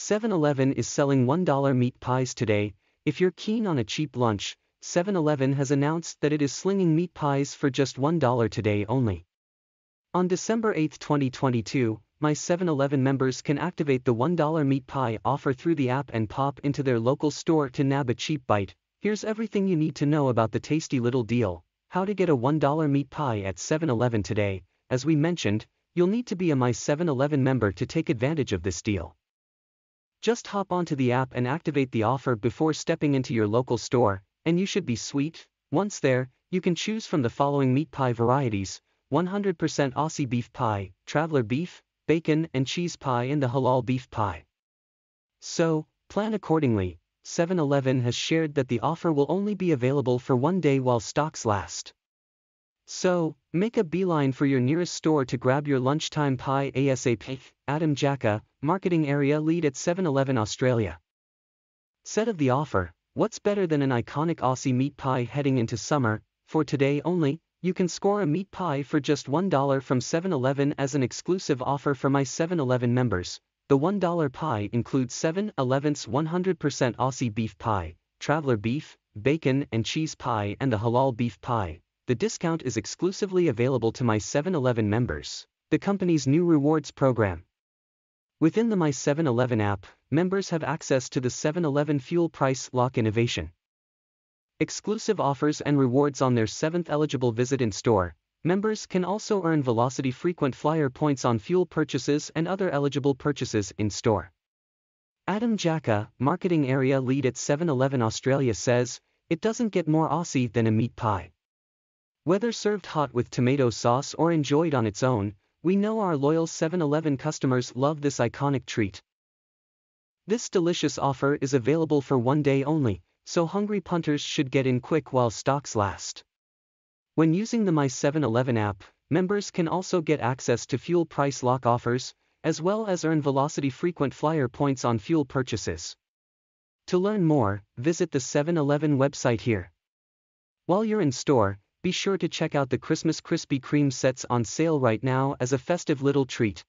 7-Eleven is selling $1 meat pies today. If you're keen on a cheap lunch, 7-Eleven has announced that it is slinging meat pies for just $1 today only. On December 8, 2022, my 7-Eleven members can activate the $1 meat pie offer through the app and pop into their local store to nab a cheap bite. Here's everything you need to know about the tasty little deal. How to get a $1 meat pie at 7-Eleven today. As we mentioned, you'll need to be a My 7-Eleven member to take advantage of this deal. Just hop onto the app and activate the offer before stepping into your local store, and you should be sweet. Once there, you can choose from the following meat pie varieties 100% Aussie beef pie, traveler beef, bacon and cheese pie, and the halal beef pie. So, plan accordingly. 7 Eleven has shared that the offer will only be available for one day while stocks last. So, make a beeline for your nearest store to grab your lunchtime pie ASAP. Adam Jacka, Marketing Area Lead at 7 Eleven Australia. Said of the offer, What's better than an iconic Aussie meat pie heading into summer? For today only, you can score a meat pie for just $1 from 7-Eleven as an exclusive offer for my 7-Eleven members. The $1 pie includes 7-Eleven's 100% Aussie beef pie, traveler beef, bacon and cheese pie and the halal beef pie. The discount is exclusively available to my 7-Eleven members, the company's new rewards program. Within the My 7-Eleven app, members have access to the 7-Eleven fuel price lock innovation. Exclusive offers and rewards on their seventh eligible visit in store. Members can also earn Velocity frequent flyer points on fuel purchases and other eligible purchases in store. Adam Jacka, marketing area lead at 7-Eleven Australia says, it doesn't get more Aussie than a meat pie. Whether served hot with tomato sauce or enjoyed on its own, we know our loyal 7-Eleven customers love this iconic treat. This delicious offer is available for one day only, so hungry punters should get in quick while stocks last. When using the My 7-Eleven app, members can also get access to fuel price lock offers, as well as earn Velocity frequent flyer points on fuel purchases. To learn more, visit the 7-Eleven website here. While you're in store, be sure to check out the Christmas Krispy Kreme sets on sale right now as a festive little treat.